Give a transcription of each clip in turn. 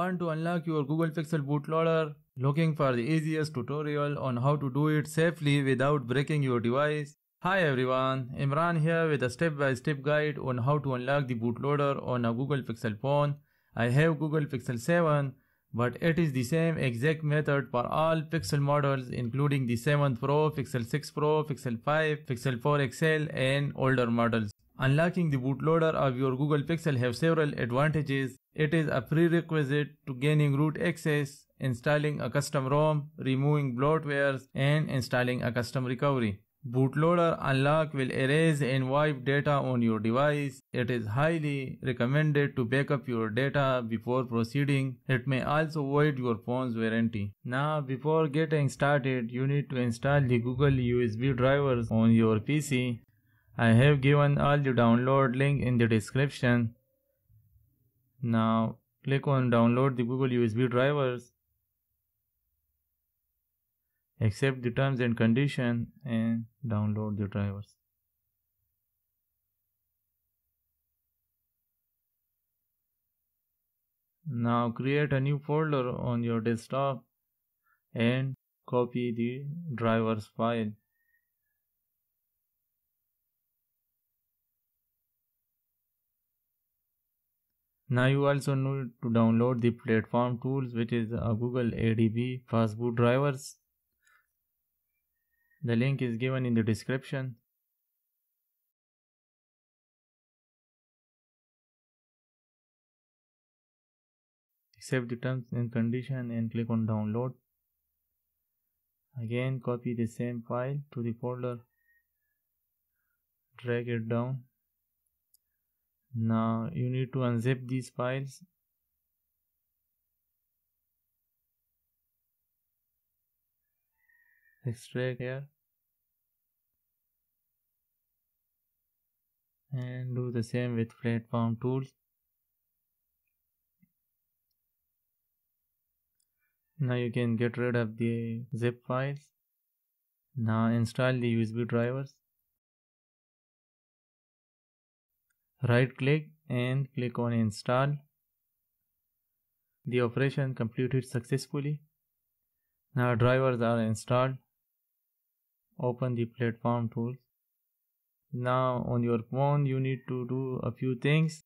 Want to unlock your Google Pixel bootloader? Looking for the easiest tutorial on how to do it safely without breaking your device? Hi everyone, Imran here with a step-by-step -step guide on how to unlock the bootloader on a Google Pixel phone. I have Google Pixel 7, but it is the same exact method for all Pixel models including the 7 Pro, Pixel 6 Pro, Pixel 5, Pixel 4 XL and older models. Unlocking the bootloader of your Google Pixel have several advantages. It is a prerequisite to gaining root access, installing a custom ROM, removing bloatwares, and installing a custom recovery. Bootloader unlock will erase and wipe data on your device. It is highly recommended to backup your data before proceeding. It may also void your phone's warranty. Now before getting started, you need to install the Google USB drivers on your PC. I have given all the download link in the description. Now click on download the Google USB drivers. Accept the terms and condition and download the drivers. Now create a new folder on your desktop and copy the drivers file. Now you also need to download the platform tools which is uh, a Google ADB fastboot drivers. The link is given in the description. Accept the terms and condition and click on download. Again copy the same file to the folder. Drag it down now you need to unzip these files. Extract here. And do the same with platform tools. Now you can get rid of the zip files. Now install the usb drivers right click and click on install. The operation completed successfully. Now drivers are installed. Open the platform tools. Now on your phone you need to do a few things.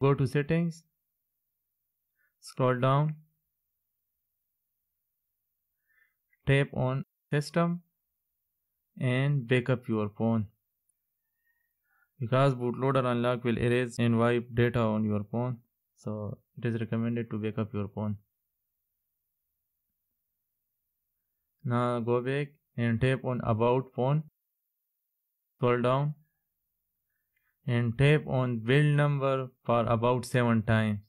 Go to settings. Scroll down. Tap on system and backup your phone. Because bootloader unlock will erase and wipe data on your phone. So it is recommended to backup your phone. Now go back and tap on about phone. Scroll down and tap on build number for about 7 times.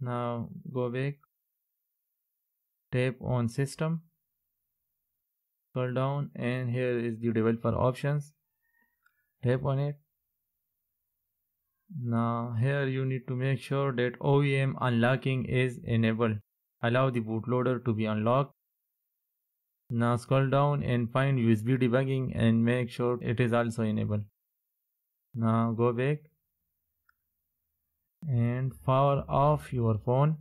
Now go back tap on system scroll down and here is the developer options. Tap on it. Now here you need to make sure that OEM unlocking is enabled. Allow the bootloader to be unlocked. Now scroll down and find USB debugging and make sure it is also enabled. Now go back and power off your phone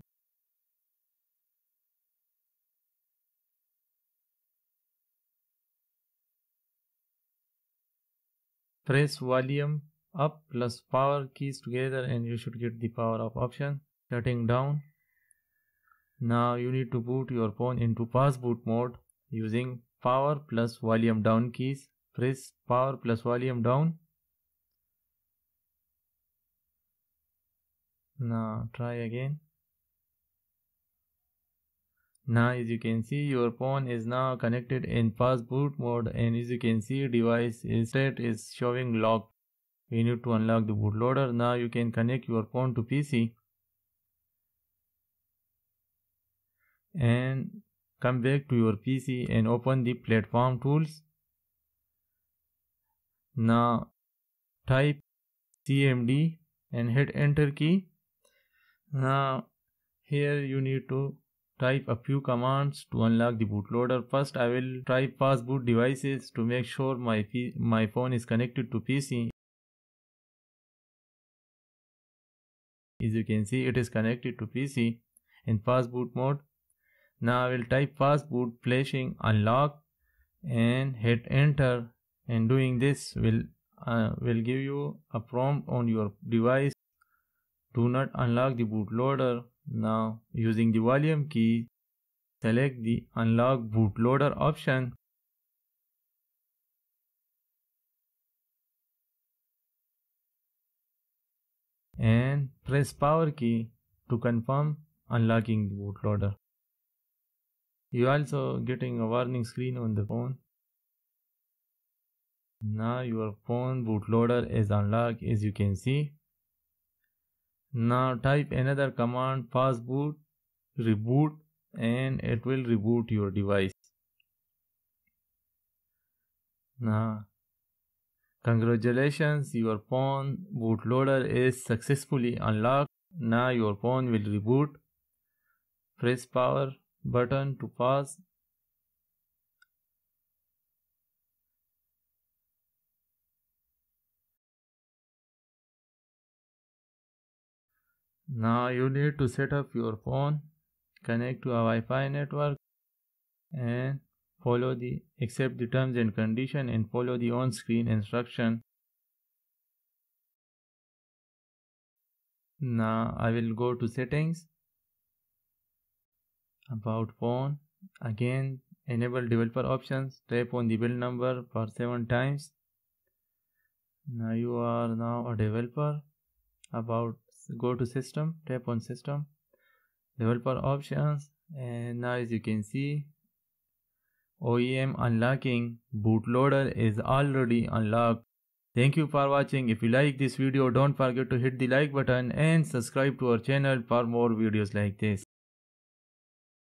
press volume up plus power keys together and you should get the power up option. Shutting down. Now you need to boot your phone into fast boot mode using power plus volume down keys. Press power plus volume down. Now try again now as you can see your phone is now connected in fast boot mode and as you can see device state is showing locked. We need to unlock the bootloader. Now you can connect your phone to PC and come back to your PC and open the platform tools. Now type CMD and hit enter key. Now here you need to type a few commands to unlock the bootloader. First, I will type fast boot devices to make sure my, my phone is connected to PC. As you can see, it is connected to PC in fast boot mode. Now I will type fast boot flashing unlock and hit enter and doing this will uh, will give you a prompt on your device do not unlock the bootloader now using the volume key select the unlock bootloader option. And press power key to confirm unlocking the bootloader. You also getting a warning screen on the phone. Now your phone bootloader is unlocked as you can see. Now type another command fastboot reboot and it will reboot your device. Now congratulations your phone bootloader is successfully unlocked. Now your phone will reboot. Press power button to pause Now you need to set up your phone, connect to a Wi-Fi network and follow the accept the terms and condition and follow the on-screen instruction. Now I will go to settings about phone again enable developer options tap on the build number for 7 times now you are now a developer about go to system tap on system developer options and now as you can see OEM unlocking bootloader is already unlocked. Thank you for watching. If you like this video don't forget to hit the like button and subscribe to our channel for more videos like this